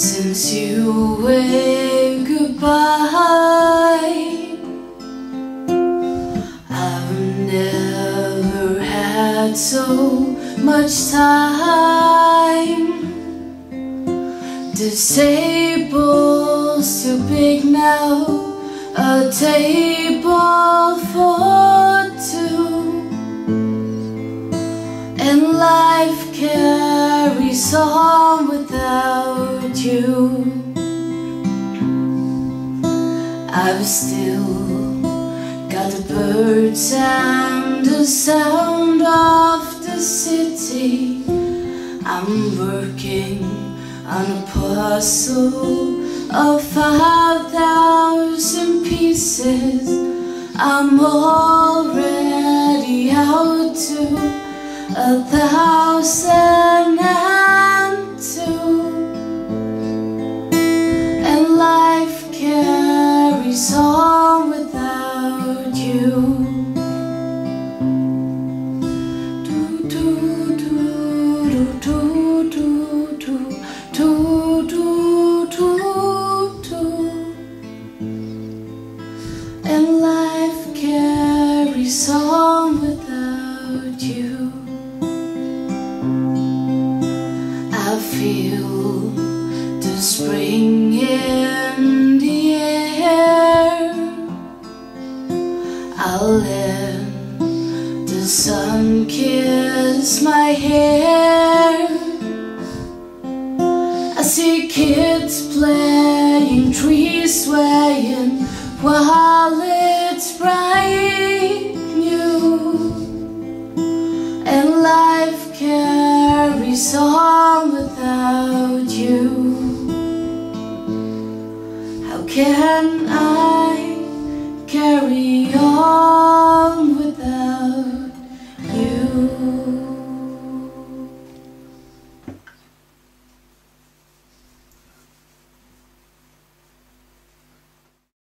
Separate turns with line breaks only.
Since you waved goodbye I've never had so much time. The table's too big now A table for two. And life carries on without I've still got the birds and the sound of the city. I'm working on a puzzle of five thousand pieces. I'm already out to a thousand and song without you. And life carries on without you. I feel the spring in the sun kiss my hair. I see kids playing, trees swaying while it's bright new. And life carries on without you. How can I carry on?